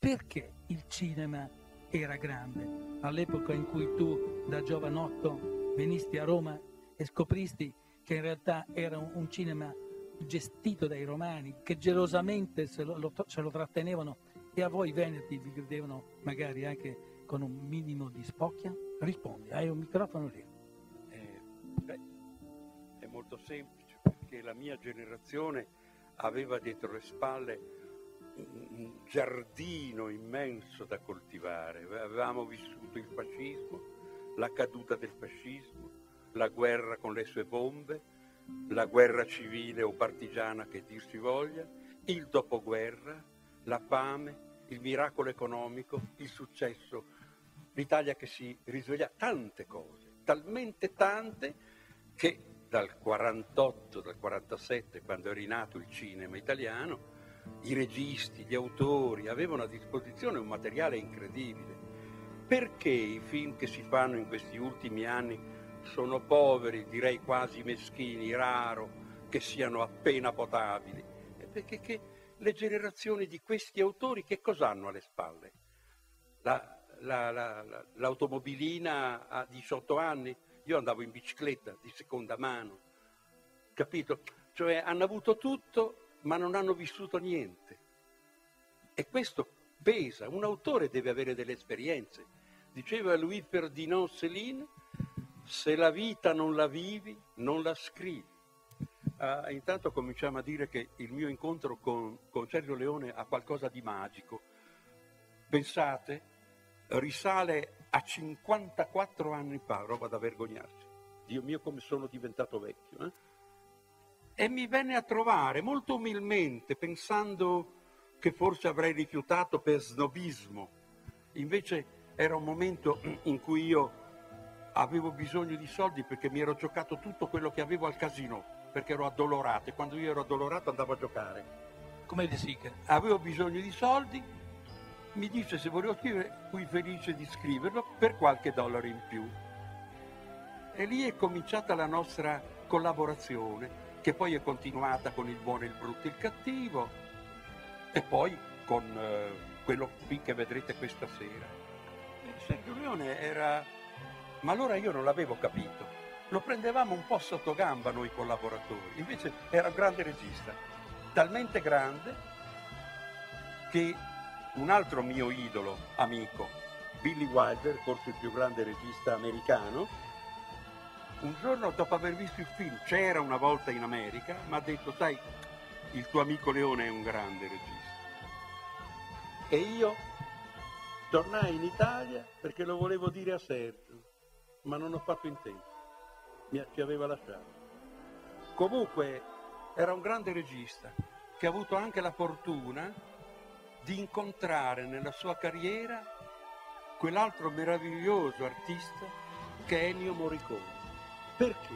perché il cinema era grande all'epoca in cui tu da giovanotto venisti a Roma e scopristi che in realtà era un, cinema gestito dai romani che gelosamente se lo, lo, se lo trattenevano e a voi veneti vi credevano magari anche con un minimo di spocchia? Rispondi, hai un microfono lì. Eh, beh, è molto semplice perché la mia generazione aveva dietro le spalle un giardino immenso da coltivare. Avevamo vissuto il fascismo, la caduta del fascismo, la guerra con le sue bombe, la guerra civile o partigiana che dir si voglia, il dopoguerra, la fame, il miracolo economico, il successo, l'Italia che si risveglia, tante cose, talmente tante che dal 48, dal 47, quando è rinato il cinema italiano, i registi, gli autori avevano a disposizione un materiale incredibile. Perché i film che si fanno in questi ultimi anni sono poveri, direi quasi meschini, raro che siano appena potabili? Perché che le generazioni di questi autori che cosa hanno alle spalle? La, la, la, l'automobilina a 18 anni? Io andavo in bicicletta di seconda mano, capito? Cioè hanno avuto tutto ma non hanno vissuto niente. E questo pesa, un autore deve avere delle esperienze. Diceva Louis Ferdinand Céline, se la vita non la vivi, non la scrivi. Uh, intanto cominciamo a dire che il mio incontro con, con Sergio Leone ha qualcosa di magico. Pensate, risale a 54 anni fa, roba da vergognarsi. Dio mio come sono diventato vecchio. Eh? E mi venne a trovare molto umilmente, pensando che forse avrei rifiutato per snobismo. Invece era un momento in cui io avevo bisogno di soldi perché mi ero giocato tutto quello che avevo al casino, perché ero addolorato e quando io ero addolorato andavo a giocare. Come De Sica? Avevo bisogno di soldi, mi disse se volevo scrivere, fui felice di scriverlo per qualche dollaro in più. E lì è cominciata la nostra collaborazione che poi è continuata con il buono, il brutto il cattivo e poi con eh, quello qui che vedrete questa sera. E Sergio Leone era... ma allora io non l'avevo capito. Lo prendevamo un po' sotto gamba noi collaboratori, invece era un grande regista, talmente grande che un altro mio idolo, amico, Billy Wilder, forse il più grande regista americano, un giorno dopo aver visto il film, c'era una volta in America, mi ha detto, sai, il tuo amico Leone è un grande regista. E io tornai in Italia perché lo volevo dire a Sergio, ma non ho fatto in tempo, mi ci aveva lasciato. Comunque era un grande regista che ha avuto anche la fortuna di incontrare nella sua carriera quell'altro meraviglioso artista che è Ennio Morricone. Perché?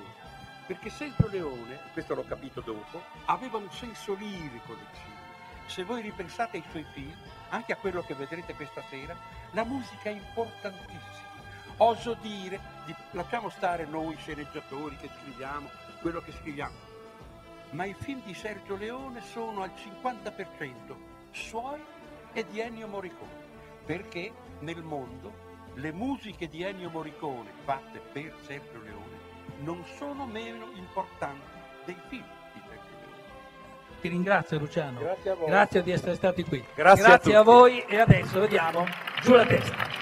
Perché Sergio Leone, questo l'ho capito dopo, aveva un senso lirico del cinema. Se voi ripensate ai suoi film, anche a quello che vedrete questa sera, la musica è importantissima. Oso dire, lasciamo stare noi sceneggiatori che scriviamo, quello che scriviamo, ma i film di Sergio Leone sono al 50% suoi e di Ennio Morricone, perché nel mondo le musiche di Ennio Morricone fatte per Sergio Leone non sono meno importanti dei film di Leone. Ti ringrazio Luciano. Grazie a voi. Grazie di essere stati qui. Grazie, Grazie a, a voi e adesso vediamo giù la testa.